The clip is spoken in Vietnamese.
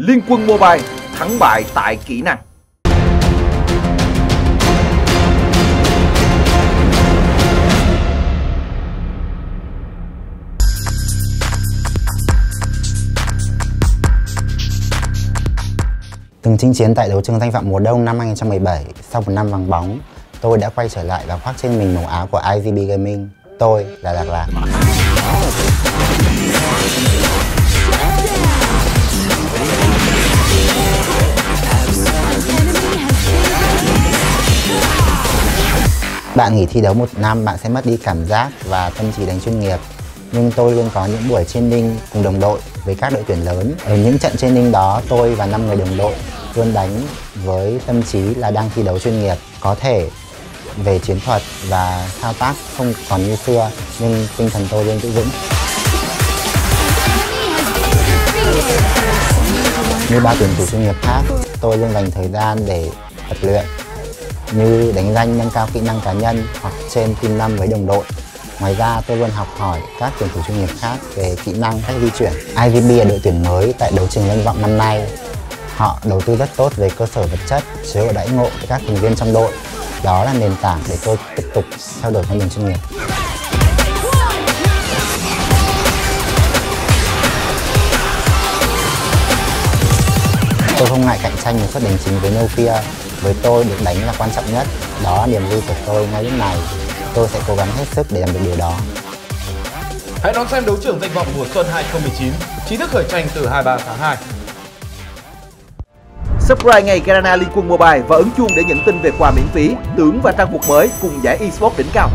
Liên quân Mobile thắng bại tại kỹ năng. Từng chinh chiến tại đấu trường danh vọng mùa đông năm 2017, sau một năm vắng bóng, tôi đã quay trở lại và khoác trên mình màu áo của IGB Gaming. Tôi là Lạc Lạc. Bạn nghỉ thi đấu một năm, bạn sẽ mất đi cảm giác và tâm trí đánh chuyên nghiệp. Nhưng tôi luôn có những buổi training cùng đồng đội với các đội tuyển lớn. Ở những trận training đó, tôi và 5 người đồng đội luôn đánh với tâm trí là đang thi đấu chuyên nghiệp. Có thể về chiến thuật và thao tác không còn như xưa, nhưng tinh thần tôi luôn giữ vững. Như ba tuyển thủ chuyên nghiệp khác, tôi luôn dành thời gian để tập luyện như đánh danh nâng cao kỹ năng cá nhân hoặc trên team năm với đồng đội. Ngoài ra tôi luôn học hỏi các tuyển thủ chuyên nghiệp khác về kỹ năng cách di chuyển. IVB là đội tuyển mới tại đấu trường danh vọng năm nay. Họ đầu tư rất tốt về cơ sở vật chất, chế độ đãi ngộ với các thành viên trong đội. Đó là nền tảng để tôi tiếp tục theo đuổi con đường chuyên nghiệp. Tôi không ngại cạnh tranh một suất đánh chính với Novia. Với tôi, được đánh là quan trọng nhất. Đó là niềm vui của tôi ngay lúc này. Tôi sẽ cố gắng hết sức để làm được điều đó. Hãy đón xem đấu trường danh vọng mùa xuân 2019, chính thức khởi tranh từ 23 tháng 2. Subscribe ngay Garana Liên quân Mobile và ấn chuông để nhận tin về quà miễn phí, tưởng và trang phục mới cùng giải eSports đỉnh cao.